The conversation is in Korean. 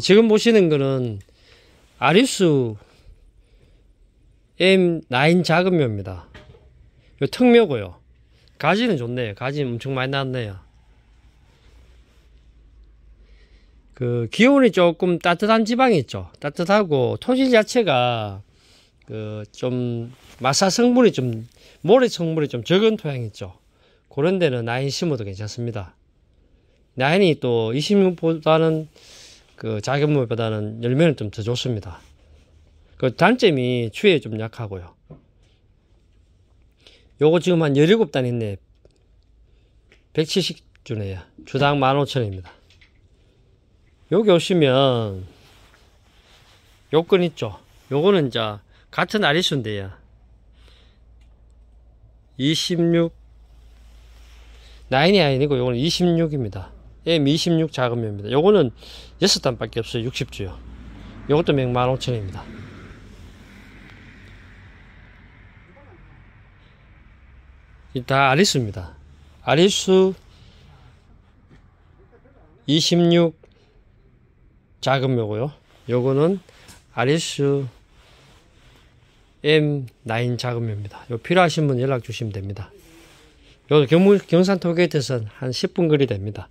지금 보시는 거는 아리수 M9 작은 묘입니다. 요 특묘고요. 가지는 좋네요. 가지는 엄청 많이 나왔네요. 그 기온이 조금 따뜻한 지방이 있죠. 따뜻하고 토질 자체가 그 좀 마사 성분이 좀 모래 성분이 좀 적은 토양 있죠. 그런 데는 나인 심어도 괜찮습니다. 나인이 또 26보다는 그 작은 물보다는 열매는 좀 더 좋습니다. 그 단점이 추위에 좀 약하고요. 요거 지금 한 17단 있네. 170주네요. 주당 15,000원입니다. 여기 오시면 요건 있죠. 요거는 이제 같은 아리수인데요. 26 나인이 아니고 요거는 26입니다. M26 작업입니다. 요거는 6단 밖에 없어요. 60주요. 요것도 115,000원입니다. 다 아리수입니다. 아리수 26 작은 묘고요. 요거는 아리수 M9 작은 묘입니다. 요 필요하신 분 연락 주시면 됩니다. 요 경산 토게이트에서 한 10분 거리 됩니다.